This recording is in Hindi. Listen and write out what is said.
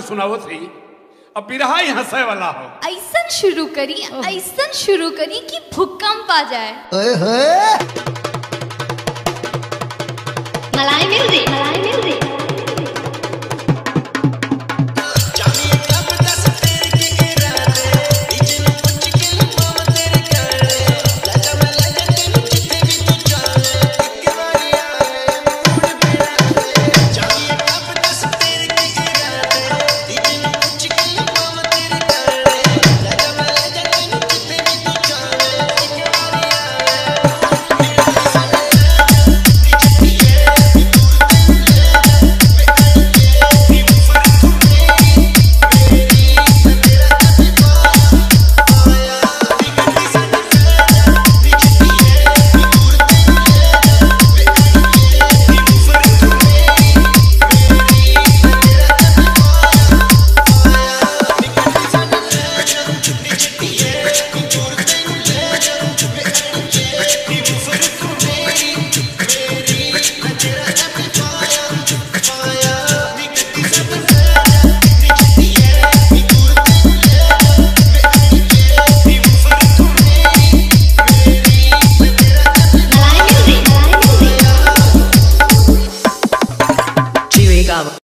सुनाओ थी अब बिरहा ही हंसे वाला हो। ऐसा शुरू करी ऐसा शुरू करी कि भूकंप आ जाए।